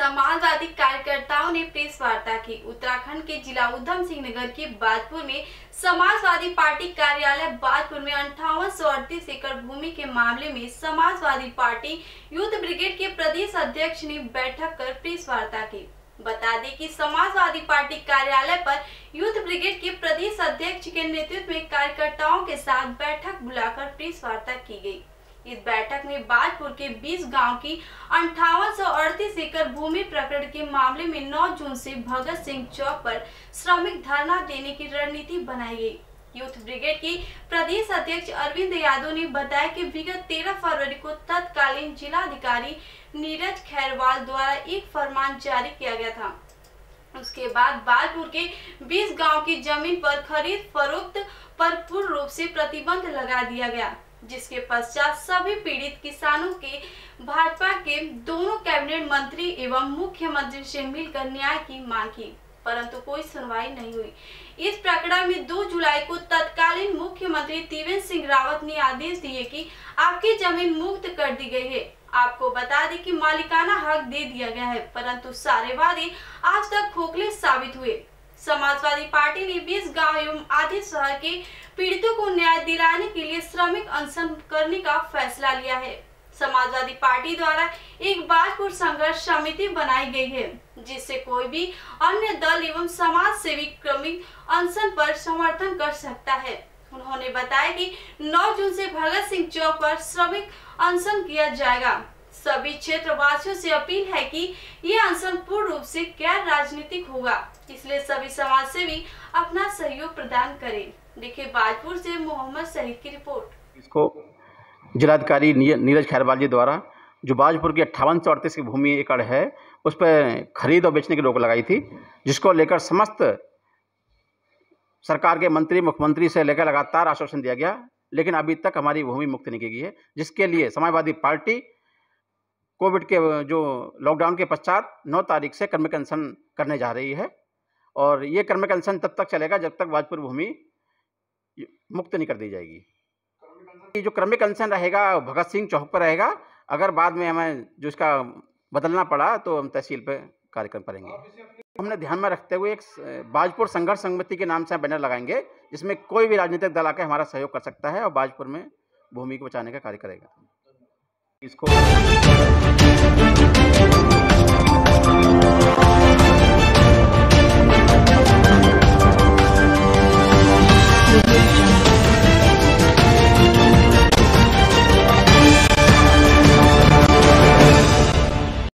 समाजवादी कार्यकर्ताओं ने प्रेस वार्ता की। उत्तराखंड के जिला उधम सिंह नगर के बादपुर में समाजवादी पार्टी कार्यालय बादपुर में अंठावन सौ अड़तीस एकड़ भूमि के मामले में समाजवादी पार्टी यूथ ब्रिगेड के प्रदेश अध्यक्ष ने बैठक कर प्रेस वार्ता की। बता दें कि समाजवादी पार्टी कार्यालय पर यूथ ब्रिगेड के प्रदेश अध्यक्ष के नेतृत्व में कार्यकर्ताओं के साथ बैठक बुलाकर प्रेस वार्ता की गई। इस बैठक में बाजपुर के 20 गाँव की अंठावन एकड़ भूमि प्रकरण के मामले में 9 जून से भगत सिंह चौक पर श्रमिक धरना देने की रणनीति बनाई गई। यूथ ब्रिगेड के प्रदेश अध्यक्ष अरविंद यादव ने बताया कि विगत 13 फरवरी को तत्कालीन जिलाधिकारी नीरज खैरवाल द्वारा एक फरमान जारी किया गया था। उसके बाद बाजपुर के 20 गाँव की ज़मीन पर खरीद फरोख्त पर पूर्ण रूप से प्रतिबंध लगा दिया गया। जिसके पश्चात सभी पीड़ित किसानों के, भाजपा के दोनों कैबिनेट मंत्री एवं मुख्यमंत्री से मिलकर न्याय की मांग की, परंतु कोई सुनवाई नहीं हुई। इस प्रकरण में 2 जुलाई को तत्कालीन मुख्यमंत्री त्रिवेंद्र सिंह रावत ने आदेश दिए कि आपकी ज़मीन मुक्त कर दी गई है। आपको बता दें कि मालिकाना हक दे दिया गया है, परंतु सारे वादे आज तक खोखले साबित हुए। समाजवादी पार्टी ने 20 गाँव एवं आधे शहर के पीड़ितों को न्याय दिलाने के लिए श्रमिक अनशन करने का फैसला लिया है। समाजवादी पार्टी द्वारा एक बाजपुर संघर्ष समिति बनाई गई है, जिससे कोई भी अन्य दल एवं समाज सेवी क्रमिक अनशन पर समर्थन कर सकता है। उन्होंने बताया कि 9 जून से भगत सिंह चौक पर श्रमिक अनशन किया जाएगा। सभी क्षेत्र वासियों से अपील है कि ये अनशन पूर्ण रूप से गैर राजनीतिक होगा। इसलिए सभी समाज सेवी अपना सहयोग प्रदान करें। देखिए, बाजपुर से मोहम्मद शहीद की रिपोर्ट। इसको जिलाधिकारी नीरज खैरवाल जी द्वारा, जो बाजपुर की अट्ठावन सौ अड़तीस की भूमि एकड़ है, उस पर खरीद और बेचने की रोक लगाई थी, जिसको लेकर समस्त सरकार के मंत्री, मुख्यमंत्री से लेकर लगातार आश्वासन दिया गया, लेकिन अभी तक हमारी भूमि मुक्त नहीं की गई है, जिसके लिए समाजवादी पार्टी कोविड के, जो लॉकडाउन के पश्चात 9 तारीख से कर्म कंसन करने जा रही है और ये कर्म कंसन तब तक चलेगा जब तक बाजपुर भूमि मुक्त नहीं कर दी जाएगी। ये जो क्रमिक अनशन रहेगा, भगत सिंह चौक पर रहेगा, अगर बाद में हमें जो इसका बदलना पड़ा तो हम तहसील पे कार्यक्रम करेंगे। हमने ध्यान में रखते हुए एक बाजपुर संघर्ष समिति के नाम से बैनर लगाएँगे, जिसमें कोई भी राजनीतिक दल आकर हमारा सहयोग कर सकता है और बाजपुर में भूमि को बचाने का कार्य करेगा। इसको